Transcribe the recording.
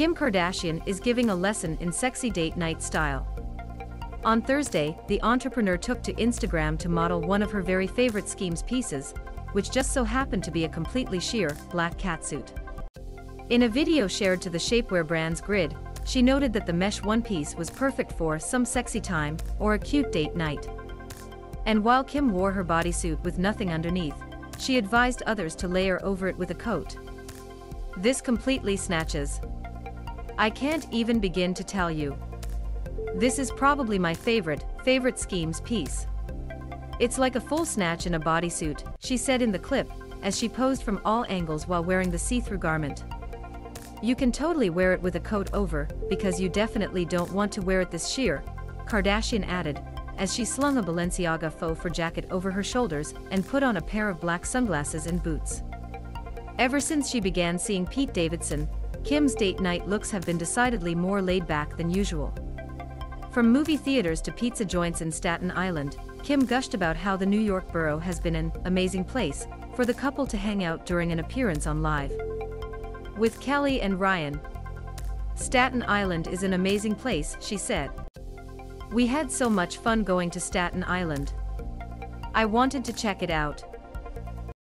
Kim Kardashian is giving a lesson in sexy date night style. On Thursday, the entrepreneur took to Instagram to model one of her very favorite SKIMS pieces, which just so happened to be a completely sheer, black catsuit. In a video shared to the shapewear brand's grid, she noted that the mesh one-piece was perfect for some sexy time or a cute date night. And while Kim wore her bodysuit with nothing underneath, she advised others to layer over it with a coat. This completely snatches. I can't even begin to tell you. This is probably my favorite, favorite SKIMS piece. It's like a full snatch in a bodysuit, she said in the clip, as she posed from all angles while wearing the see-through garment. You can totally wear it with a coat over, because you definitely don't want to wear it this sheer, Kardashian added, as she slung a Balenciaga faux fur jacket over her shoulders and put on a pair of black sunglasses and boots. Ever since she began seeing Pete Davidson, Kim's date night looks have been decidedly more laid back than usual. From movie theaters to pizza joints in Staten Island, Kim gushed about how the New York borough has been an amazing place for the couple to hang out during an appearance on Live. With Kelly and Ryan. Staten Island is an amazing place, she said. We had so much fun going to Staten Island. I wanted to check it out.